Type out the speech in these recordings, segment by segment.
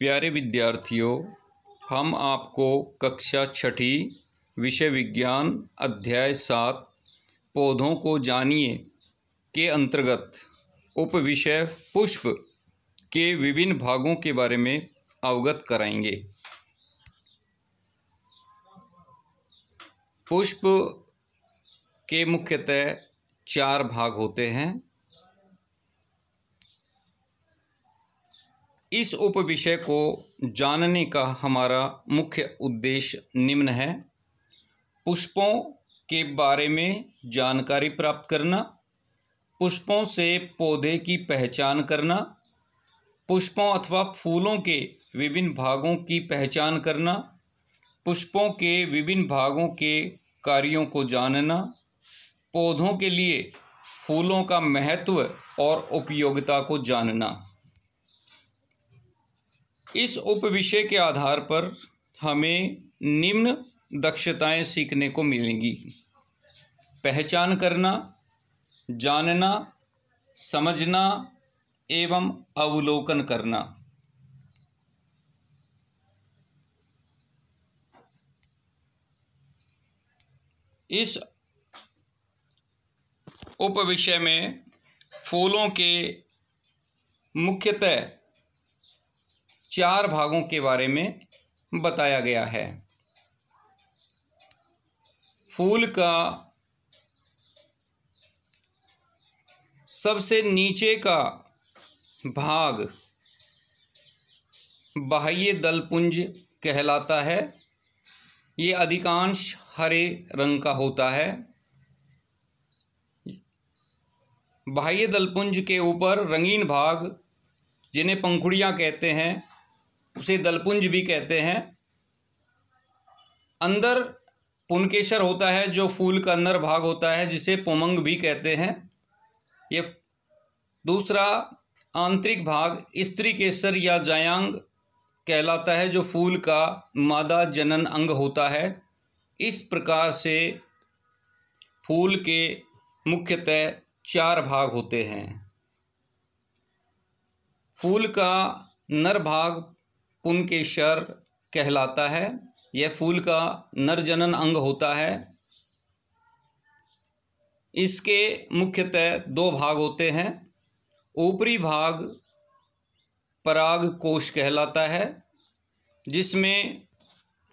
प्यारे विद्यार्थियों, हम आपको कक्षा छठी, विषय विज्ञान, अध्याय सात, पौधों को जानिए के अंतर्गत उप विषय पुष्प के विभिन्न भागों के बारे में अवगत कराएँगे। पुष्प के मुख्यतः चार भाग होते हैं। इस उप विषय को जानने का हमारा मुख्य उद्देश्य निम्न है। पुष्पों के बारे में जानकारी प्राप्त करना, पुष्पों से पौधे की पहचान करना, पुष्पों अथवा फूलों के विभिन्न भागों की पहचान करना, पुष्पों के विभिन्न भागों के कार्यों को जानना, पौधों के लिए फूलों का महत्व और उपयोगिता को जानना। इस उपविषय के आधार पर हमें निम्न दक्षताएँ सीखने को मिलेंगी। पहचान करना, जानना, समझना एवं अवलोकन करना। इस उपविषय में फूलों के मुख्यतः चार भागों के बारे में बताया गया है। फूल का सबसे नीचे का भाग बाह्य दलपुंज कहलाता है। ये अधिकांश हरे रंग का होता है। बाह्य दलपुंज के ऊपर रंगीन भाग, जिन्हें पंखुड़ियाँ कहते हैं उसे दलपुंज भी कहते हैं। अंदर पुनकेशर होता है, जो फूल का अंदर भाग होता है, जिसे पोमंग भी कहते हैं। ये दूसरा आंतरिक भाग, स्त्री केसर या जायांग कहलाता है, जो फूल का मादा जनन अंग होता है। इस प्रकार से फूल के मुख्यतः चार भाग होते हैं। फूल का नर भाग पुनकेशर कहलाता है। यह फूल का नर जनन अंग होता है। इसके मुख्यतः दो भाग होते हैं। ऊपरी भाग पराग कोश कहलाता है, जिसमें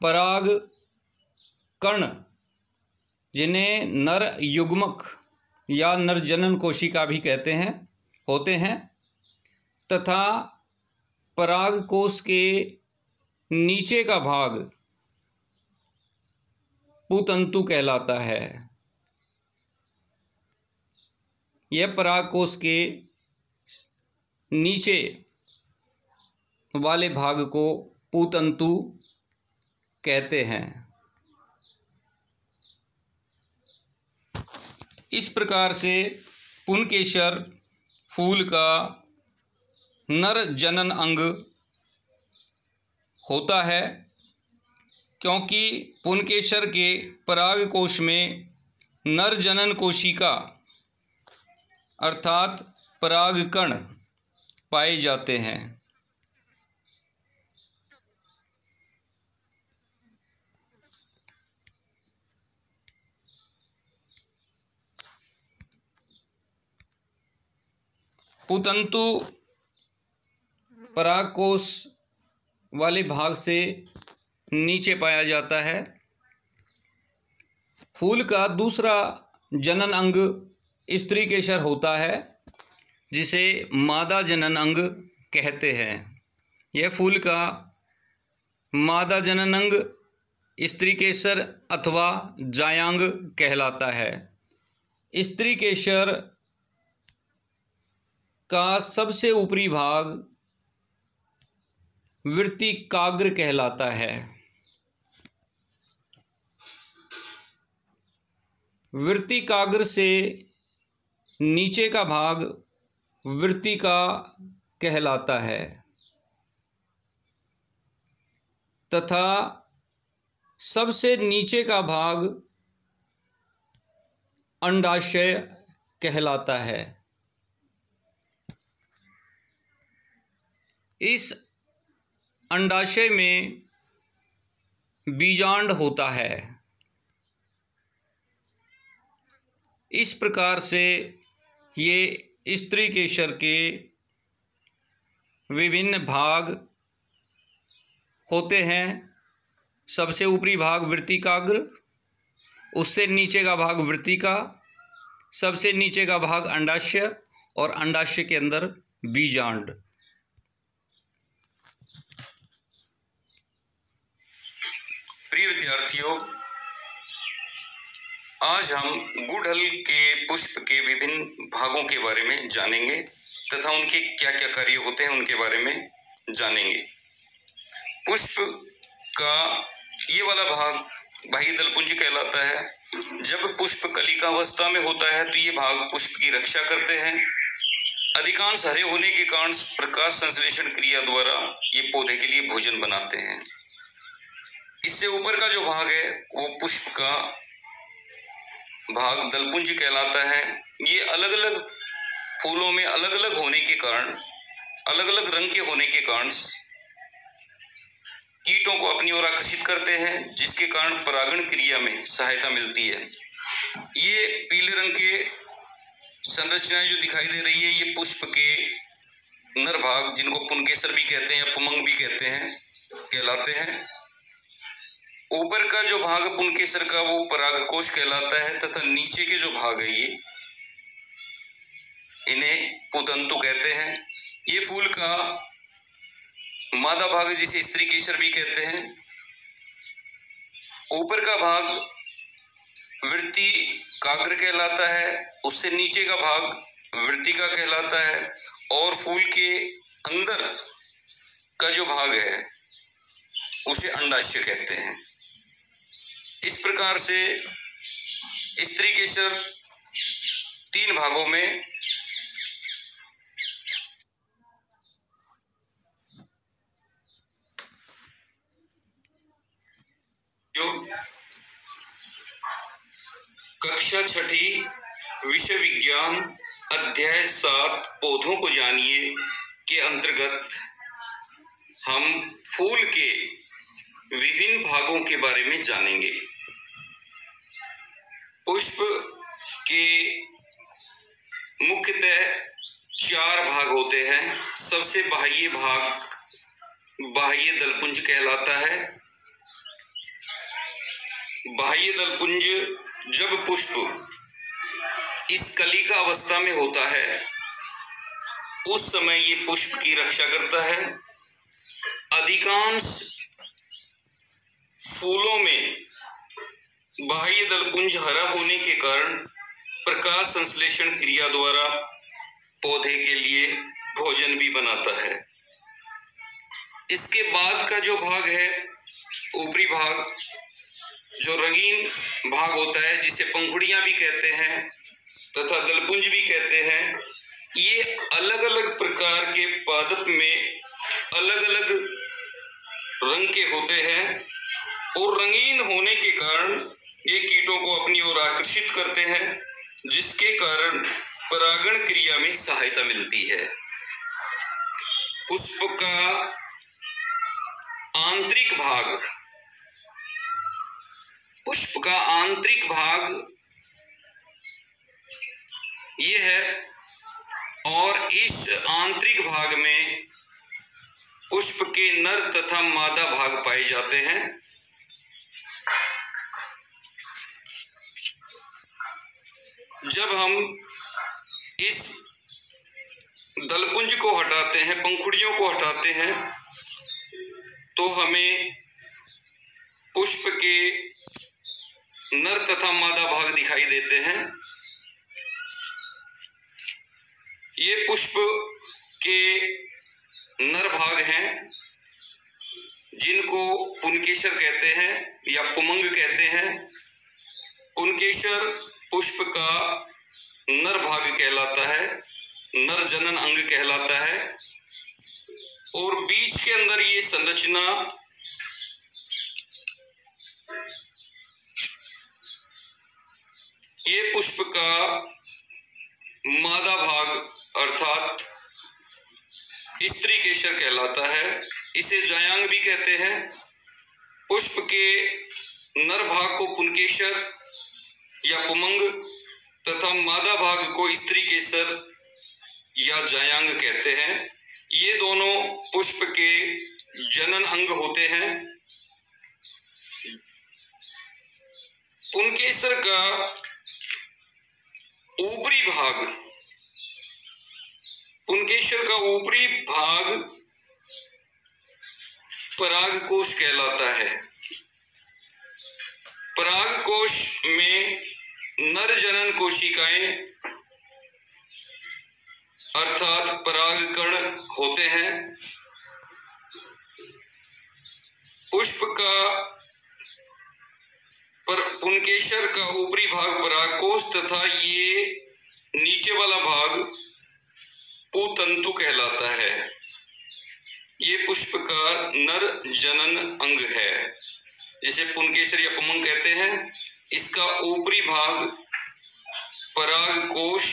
पराग कर्ण जिन्हें नर युग्मक या नरजनन कोशिका भी कहते हैं, होते हैं, तथा पराग कोश के नीचे का भाग पुतंतु कहलाता है। यह पराग कोश के नीचे वाले भाग को पुतंतु कहते हैं। इस प्रकार से पुनकेशर फूल का नर जनन अंग होता है, क्योंकि पुनकेशर के पराग कोश में नर जनन कोशिका, अर्थात परागकण पाए जाते हैं। पुतंतु परागकोश वाले भाग से नीचे पाया जाता है। फूल का दूसरा जनन अंग स्त्री केशर होता है, जिसे मादा जनन अंग कहते हैं। यह फूल का मादा जनन अंग स्त्री केसर अथवा जायांग कहलाता है। स्त्री केशर का सबसे ऊपरी भाग वृत्ति काग्र कहलाता है। वृत्ति काग्र से नीचे का भाग वृत्ति का कहलाता है। तथा सबसे नीचे का भाग अंडाशय कहलाता है। इस अंडाशय में बीजांड होता है। इस प्रकार से ये स्त्री केशर के विभिन्न भाग होते हैं। सबसे ऊपरी भाग वृत्तिकाग्र, उससे नीचे का भाग वृत्तिका, सबसे नीचे का भाग अंडाशय और अंडाशय के अंदर बीजांड। प्रिय विद्यार्थियों, आज हम गुड़हल के पुष्प के विभिन्न भागों के बारे में जानेंगे तथा उनके क्या क्या कार्य होते हैं उनके बारे में जानेंगे। पुष्प का ये वाला भाग बाह्य दलपुंज कहलाता है। जब पुष्प कलिका अवस्था में होता है तो ये भाग पुष्प की रक्षा करते हैं। अधिकांश हरे होने के कारण प्रकाश संश्लेषण क्रिया द्वारा ये पौधे के लिए भोजन बनाते हैं। इससे ऊपर का जो भाग है, वो पुष्प का भाग दलपुंज कहलाता है। ये अलग अलग फूलों में अलग अलग होने के कारण अलग अलग रंग के होने के कारण कीटों को अपनी ओर आकर्षित करते हैं, जिसके कारण परागण क्रिया में सहायता मिलती है। ये पीले रंग के संरचनाएँ जो दिखाई दे रही है, ये पुष्प के नर भाग, जिनको पुनकेसर भी कहते हैं या पुमंग भी कहते हैं, कहलाते हैं। ऊपर का जो भाग पुनकेसर का वो परागकोश कहलाता है तथा नीचे के जो भाग है ये, इन्हें पुतंतु कहते हैं। ये फूल का मादा भाग जिसे स्त्री केसर भी कहते हैं। ऊपर का भाग वृत्ति काग्र कहलाता है, उससे नीचे का भाग वृत्ति का कहलाता है और फूल के अंदर का जो भाग है, उसे अंडाशय कहते हैं। इस प्रकार से स्त्री केसर तीन भागों में कक्षा छठी विषय विज्ञान अध्याय सात पौधों को जानिए के अंतर्गत हम फूल के विभिन्न भागों के बारे में जानेंगे। पुष्प के मुख्यतः चार भाग होते हैं। सबसे बाह्य भाग बाह्य दलपुंज कहलाता है। बाह्य दलपुंज जब पुष्प इस कली का अवस्था में होता है, उस समय ये पुष्प की रक्षा करता है। अधिकांश फूलों में बाह्य दलपुंज हरा होने के कारण प्रकाश संश्लेषण क्रिया द्वारा पौधे के लिए भोजन भी बनाता है। इसके बाद का जो भाग है, ऊपरी भाग, जो रंगीन भाग होता है, जिसे पंखुड़ियाँ भी कहते हैं तथा दलपुंज भी कहते हैं, ये अलग अलग प्रकार के पादप में अलग अलग रंग के होते हैं। और रंगीन होने के कारण ये कीटों को अपनी ओर आकर्षित करते हैं, जिसके कारण परागण क्रिया में सहायता मिलती है। पुष्प का आंतरिक भाग, पुष्प का आंतरिक भाग ये है, और इस आंतरिक भाग में पुष्प के नर तथा मादा भाग पाए जाते हैं। जब हम इस दलपुंज को हटाते हैं, पंखुड़ियों को हटाते हैं तो हमें पुष्प के नर तथा मादा भाग दिखाई देते हैं। ये पुष्प के नर भाग हैं, जिनको पुनकेशर कहते हैं या पुमंग कहते हैं। पुनकेशर पुष्प का नर भाग कहलाता है, नर जनन अंग कहलाता है। और बीच के अंदर ये संरचना ये पुष्प का मादा भाग अर्थात स्त्री केशर कहलाता है। इसे जायांग भी कहते हैं। पुष्प के नर भाग को पुनकेशर या पुमंग तथा मादा भाग को स्त्री केसर या जायांग कहते हैं। ये दोनों पुष्प के जनन अंग होते हैं। पुनकेसर का ऊपरी भाग पुनकेश्वर का ऊपरी भाग पराग कोश कहलाता है। पराग कोश में नर जनन कोशिकाएँ अर्थात पराग कण होते हैं। पुष्प का पर पुनकेशर का ऊपरी भाग परागकोश तथा ये नीचे वाला भाग पुतंतु कहलाता है। ये पुष्प का नर जनन अंग है, जिसे पुनकेशर या पुमंग कहते हैं। इसका ऊपरी भाग पराग कोश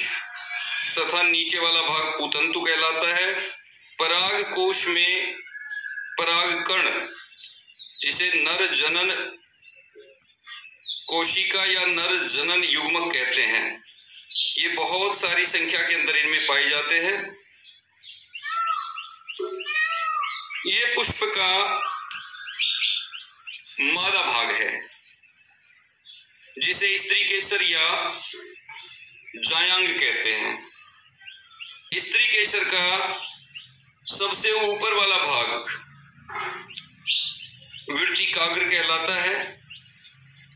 तथा नीचे वाला भाग पुतंतु कहलाता है। पराग कोश में पराग परागकण, जिसे नर जनन कोशिका या नर जनन युग्मक कहते हैं, ये बहुत सारी संख्या के अंदर इनमें पाए जाते हैं। ये पुष्प का मादा भाग है। जिसे स्त्री केसर या जायांग कहते हैं। स्त्री केसर का सबसे ऊपर वाला भाग वृत्तिकाग्र कहलाता है।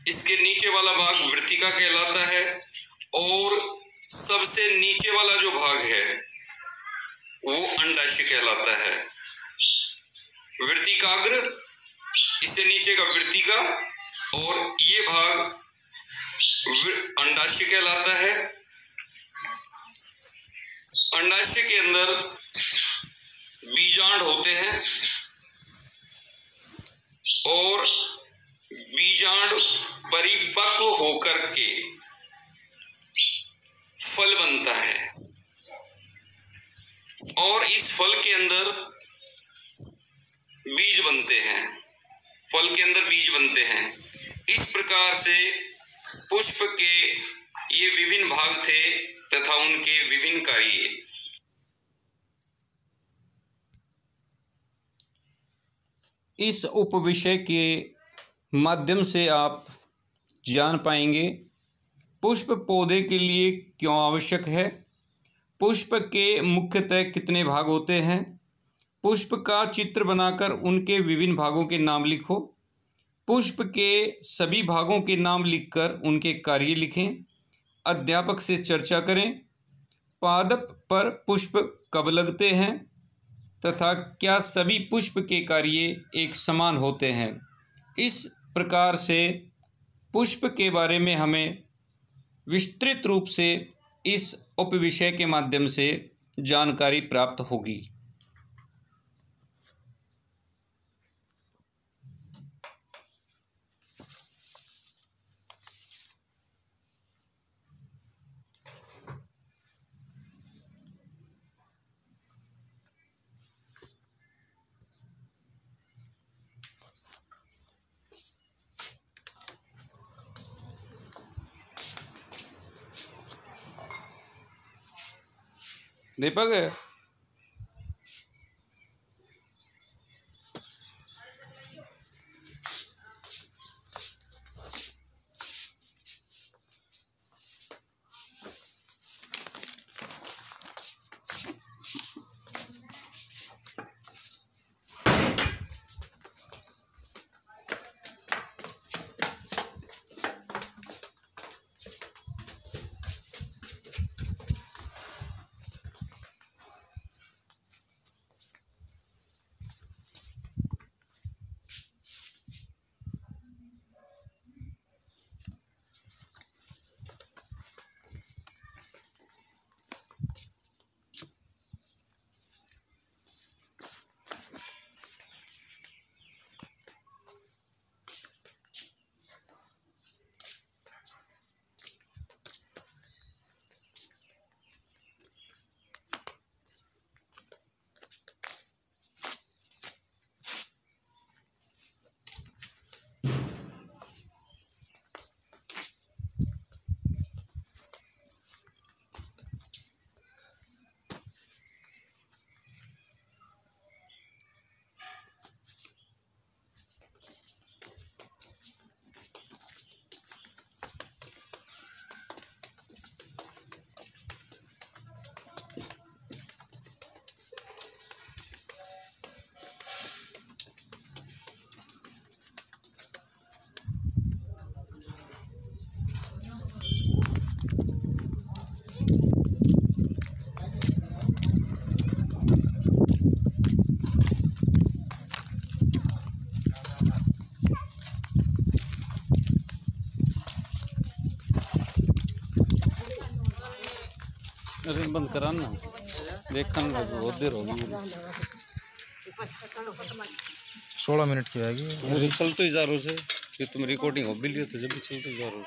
इसके नीचे वाला भाग वृत्तिका कहलाता है और सबसे नीचे वाला जो भाग है, वो अंडाशय कहलाता है। वृत्तिकाग्र इससे नीचे का वृत्तिका और ये भाग अंडाशय कहलाता है। अंडाशय के अंदर बीजांड होते हैं और बीजांड परिपक्व होकर के फल बनता है। और इस फल के अंदर बीज बनते हैं। फल के अंदर बीज बनते हैं। इस प्रकार से पुष्प के ये विभिन्न भाग थे तथा उनके विभिन्न कार्य। इस उपविषय के माध्यम से आप जान पाएँगे, पुष्प पौधे के लिए क्यों आवश्यक है? पुष्प के मुख्यतः कितने भाग होते हैं? पुष्प का चित्र बनाकर उनके विभिन्न भागों के नाम लिखो। पुष्प के सभी भागों के नाम लिखकर उनके कार्य लिखें, अध्यापक से चर्चा करें, पादप पर पुष्प कब लगते हैं, तथा क्या सभी पुष्प के कार्य एक समान होते हैं। इस प्रकार से पुष्प के बारे में हमें विस्तृत रूप से इस उपविषय के माध्यम से जानकारी प्राप्त होगी। दीपक बंद करा ना। देखा ना बहुत देर होगी सोलह मिनट की आएगी। चलते ही जा रो से तुम रिकॉर्डिंग हो भी लियो तो जब भी चलते जा रो हो।